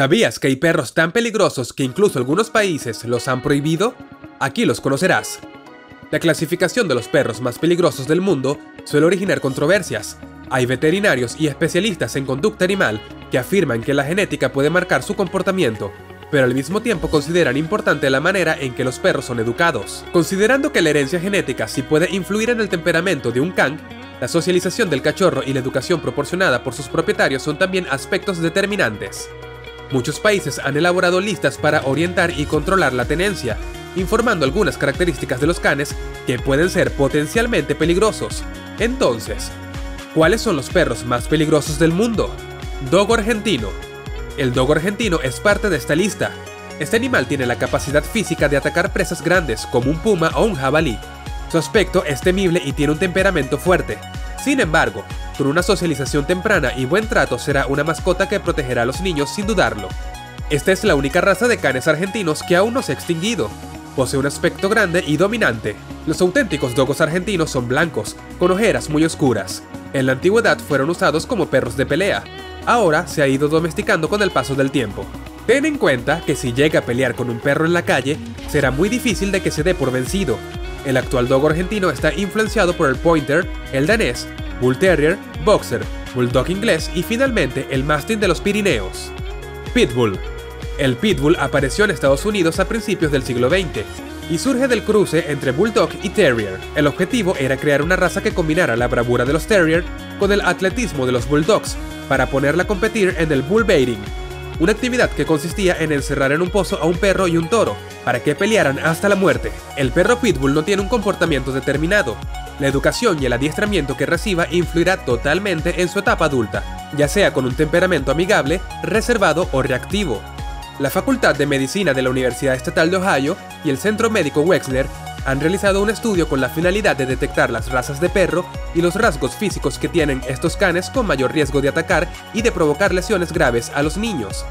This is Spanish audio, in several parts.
¿Sabías que hay perros tan peligrosos que incluso algunos países los han prohibido? Aquí los conocerás. La clasificación de los perros más peligrosos del mundo suele originar controversias. Hay veterinarios y especialistas en conducta animal que afirman que la genética puede marcar su comportamiento, pero al mismo tiempo consideran importante la manera en que los perros son educados. Considerando que la herencia genética sí puede influir en el temperamento de un can, la socialización del cachorro y la educación proporcionada por sus propietarios son también aspectos determinantes. Muchos países han elaborado listas para orientar y controlar la tenencia, informando algunas características de los canes que pueden ser potencialmente peligrosos. Entonces, ¿cuáles son los perros más peligrosos del mundo? Dogo argentino. El dogo argentino es parte de esta lista. Este animal tiene la capacidad física de atacar presas grandes como un puma o un jabalí. Su aspecto es temible y tiene un temperamento fuerte. Sin embargo, con una socialización temprana y buen trato será una mascota que protegerá a los niños sin dudarlo. Esta es la única raza de canes argentinos que aún no se ha extinguido, Posee un aspecto grande y dominante. Los auténticos dogos argentinos son blancos, con ojeras muy oscuras. En la antigüedad fueron usados como perros de pelea. Ahora se ha ido domesticando con el paso del tiempo. Ten en cuenta que si llega a pelear con un perro en la calle, será muy difícil de que se dé por vencido. El actual dogo argentino está influenciado por el pointer, el danés, bull terrier, boxer, bulldog inglés y finalmente el mastín de los Pirineos. Pitbull el Pitbull apareció en Estados Unidos a principios del siglo XX y surge del cruce entre Bulldog y Terrier. El objetivo era crear una raza que combinara la bravura de los Terrier con el atletismo de los Bulldogs para ponerla a competir en el bull baiting, una actividad que consistía en encerrar en un pozo a un perro y un toro para que pelearan hasta la muerte. El perro Pitbull no tiene un comportamiento determinado. La educación y el adiestramiento que reciba influirá totalmente en su etapa adulta, ya sea con un temperamento amigable, reservado o reactivo. La Facultad de Medicina de la Universidad Estatal de Ohio y el Centro Médico Wexner han realizado un estudio con la finalidad de detectar las razas de perro y los rasgos físicos que tienen estos canes con mayor riesgo de atacar y de provocar lesiones graves a los niños.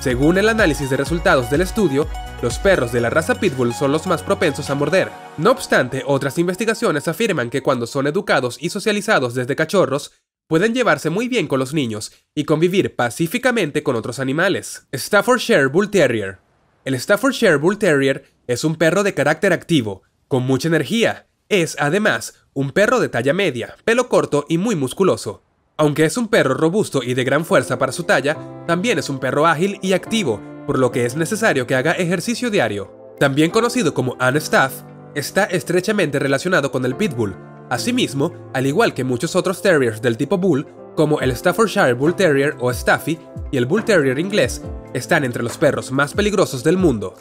Según el análisis de resultados del estudio, los perros de la raza Pitbull son los más propensos a morder. No obstante, otras investigaciones afirman que cuando son educados y socializados desde cachorros, pueden llevarse muy bien con los niños y convivir pacíficamente con otros animales. Staffordshire Bull Terrier. El Staffordshire Bull Terrier es un perro de carácter activo, con mucha energía. Es, además, un perro de talla media, pelo corto y muy musculoso. Aunque es un perro robusto y de gran fuerza para su talla, también es un perro ágil y activo, por lo que es necesario que haga ejercicio diario. También conocido como Staff, está estrechamente relacionado con el Pitbull, Asimismo, al igual que muchos otros terriers del tipo Bull, como el Staffordshire Bull Terrier o Staffy y el Bull Terrier inglés, están entre los perros más peligrosos del mundo.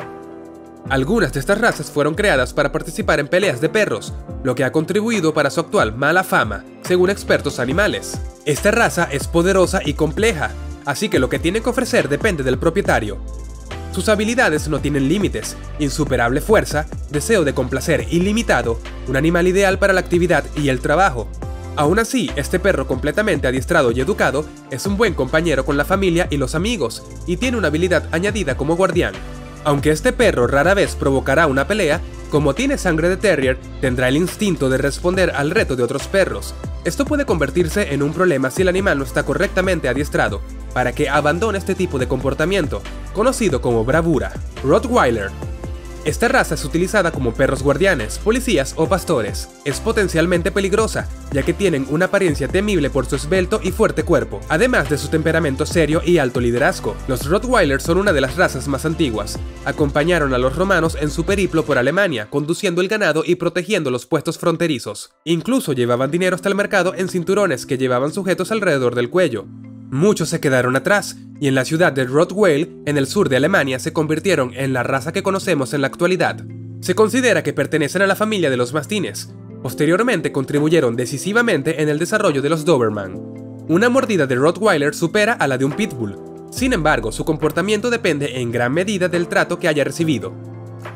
Algunas de estas razas fueron creadas para participar en peleas de perros, lo que ha contribuido para su actual mala fama, según expertos animales. Esta raza es poderosa y compleja, así que lo que tiene que ofrecer depende del propietario, sus habilidades no tienen límites, insuperable fuerza, deseo de complacer ilimitado, un animal ideal para la actividad y el trabajo. Aún así, este perro completamente adiestrado y educado es un buen compañero con la familia y los amigos, y tiene una habilidad añadida como guardián. Aunque este perro rara vez provocará una pelea, como tiene sangre de terrier, tendrá el instinto de responder al reto de otros perros. Esto puede convertirse en un problema si el animal no está correctamente adiestrado, para que abandone este tipo de comportamiento, conocido como bravura. Rottweiler esta raza es utilizada como perros guardianes, policías o pastores. Es potencialmente peligrosa, ya que tienen una apariencia temible por su esbelto y fuerte cuerpo, además de su temperamento serio y alto liderazgo. Los Rottweilers son una de las razas más antiguas. Acompañaron a los romanos en su periplo por Alemania, conduciendo el ganado y protegiendo los puestos fronterizos. Incluso llevaban dinero hasta el mercado en cinturones que llevaban sujetos alrededor del cuello. Muchos se quedaron atrás, y en la ciudad de Rottweil, en el sur de Alemania, se convirtieron en la raza que conocemos en la actualidad. Se considera que pertenecen a la familia de los mastines. Posteriormente contribuyeron decisivamente en el desarrollo de los Doberman. Una mordida de Rottweiler supera a la de un Pitbull. Sin embargo, su comportamiento depende en gran medida del trato que haya recibido.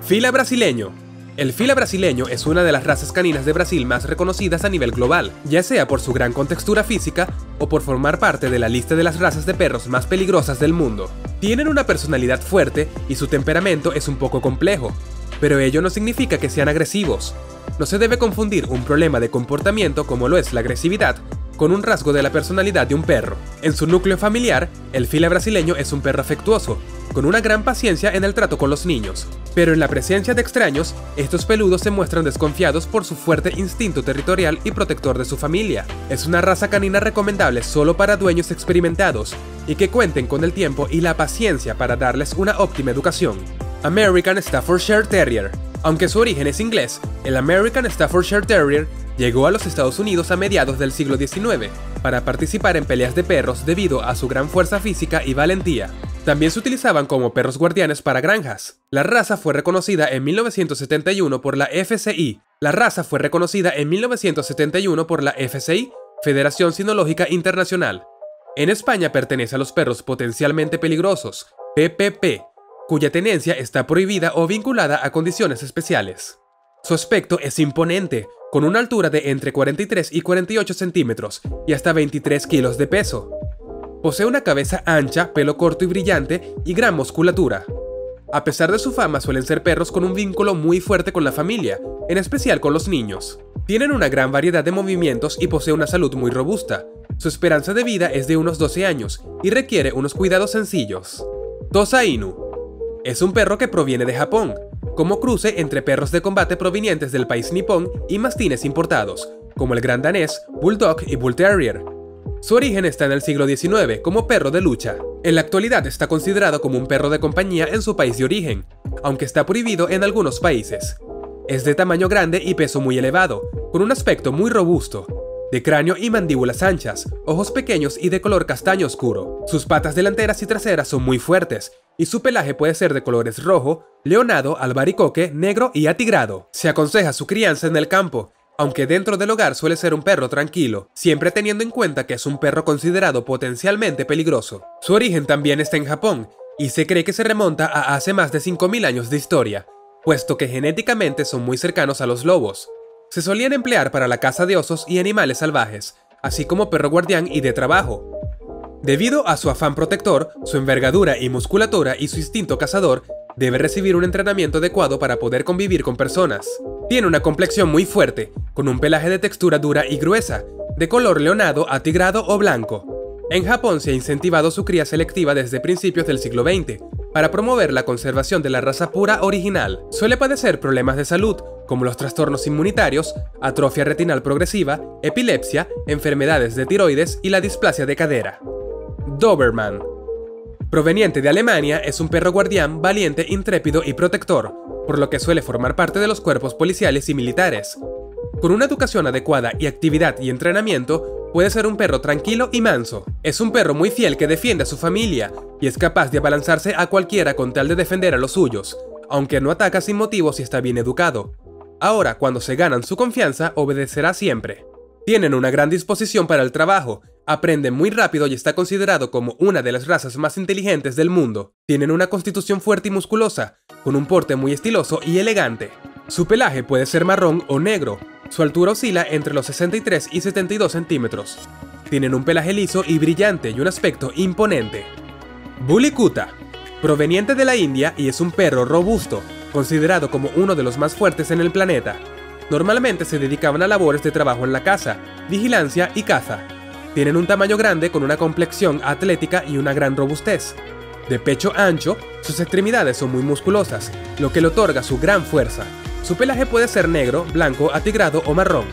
Fila brasileño el fila brasileño es una de las razas caninas de Brasil más reconocidas a nivel global, ya sea por su gran contextura física o por formar parte de la lista de las razas de perros más peligrosas del mundo. Tienen una personalidad fuerte y su temperamento es un poco complejo, pero ello no significa que sean agresivos. No se debe confundir un problema de comportamiento como lo es la agresividad con un rasgo de la personalidad de un perro. En su núcleo familiar, el fila brasileño es un perro afectuoso, con una gran paciencia en el trato con los niños. Pero en la presencia de extraños, estos peludos se muestran desconfiados por su fuerte instinto territorial y protector de su familia. Es una raza canina recomendable solo para dueños experimentados y que cuenten con el tiempo y la paciencia para darles una óptima educación. American Staffordshire Terrier aunque su origen es inglés, el American Staffordshire Terrier llegó a los Estados Unidos a mediados del siglo XIX para participar en peleas de perros debido a su gran fuerza física y valentía. También se utilizaban como perros guardianes para granjas. La raza fue reconocida en 1971 por la FCI. La raza fue reconocida en 1971 por la FCI, Federación Sinológica Internacional. En España pertenece a los perros potencialmente peligrosos, PPP, cuya tenencia está prohibida o vinculada a condiciones especiales. Su aspecto es imponente, con una altura de entre 43 y 48 centímetros y hasta 23 kilos de peso. Posee una cabeza ancha, pelo corto y brillante y gran musculatura. A pesar de su fama, suelen ser perros con un vínculo muy fuerte con la familia, en especial con los niños. Tienen una gran variedad de movimientos y posee una salud muy robusta. Su esperanza de vida es de unos 12 años y requiere unos cuidados sencillos. Tosa Inu es un perro que proviene de Japón, como cruce entre perros de combate provenientes del país nipón y mastines importados, como el gran danés, bulldog y bull terrier. Su origen está en el siglo XIX como perro de lucha. En la actualidad está considerado como un perro de compañía en su país de origen, aunque está prohibido en algunos países. Es de tamaño grande y peso muy elevado, con un aspecto muy robusto, de cráneo y mandíbulas anchas, ojos pequeños y de color castaño oscuro. Sus patas delanteras y traseras son muy fuertes, y su pelaje puede ser de colores rojo, leonado, albaricoque, negro y atigrado. Se aconseja su crianza en el campo, aunque dentro del hogar suele ser un perro tranquilo, siempre teniendo en cuenta que es un perro considerado potencialmente peligroso. Su origen también está en Japón, y se cree que se remonta a hace más de 5.000 años de historia, puesto que genéticamente son muy cercanos a los lobos. Se solían emplear para la caza de osos y animales salvajes, así como perro guardián y de trabajo. Debido a su afán protector, su envergadura y musculatura y su instinto cazador, debe recibir un entrenamiento adecuado para poder convivir con personas. Tiene una complexión muy fuerte, con un pelaje de textura dura y gruesa, de color leonado, atigrado o blanco. En Japón se ha incentivado su cría selectiva desde principios del siglo XX, para promover la conservación de la raza pura original. Suele padecer problemas de salud, como los trastornos inmunitarios, atrofia retinal progresiva, epilepsia, enfermedades de tiroides y la displasia de cadera. Doberman. Proveniente de Alemania, es un perro guardián valiente, intrépido y protector, por lo que suele formar parte de los cuerpos policiales y militares. Con una educación adecuada y actividad y entrenamiento, puede ser un perro tranquilo y manso. Es un perro muy fiel que defiende a su familia y es capaz de abalanzarse a cualquiera con tal de defender a los suyos, aunque no ataca sin motivo si está bien educado. Ahora, cuando se ganan su confianza, obedecerá siempre. Tienen una gran disposición para el trabajo, aprenden muy rápido y está considerado como una de las razas más inteligentes del mundo. Tienen una constitución fuerte y musculosa, con un porte muy estiloso y elegante. Su pelaje puede ser marrón o negro, su altura oscila entre los 63 y 72 centímetros. Tienen un pelaje liso y brillante y un aspecto imponente. Bully Kuta, proveniente de la India y es un perro robusto, considerado como uno de los más fuertes en el planeta. Normalmente se dedicaban a labores de trabajo en la casa, vigilancia y caza. Tienen un tamaño grande con una complexión atlética y una gran robustez. De pecho ancho, sus extremidades son muy musculosas, lo que le otorga su gran fuerza. Su pelaje puede ser negro, blanco, atigrado o marrón.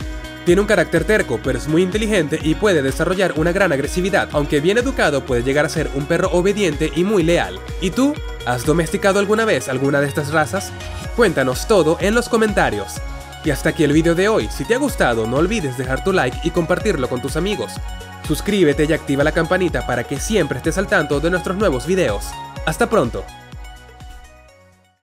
Tiene un carácter terco, pero es muy inteligente y puede desarrollar una gran agresividad. Aunque bien educado, puede llegar a ser un perro obediente y muy leal. ¿Y tú? ¿Has domesticado alguna vez alguna de estas razas? Cuéntanos todo en los comentarios. Y hasta aquí el video de hoy. Si te ha gustado, no olvides dejar tu like y compartirlo con tus amigos. Suscríbete y activa la campanita para que siempre estés al tanto de nuestros nuevos videos. ¡Hasta pronto!